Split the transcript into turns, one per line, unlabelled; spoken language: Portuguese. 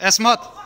S-Mod.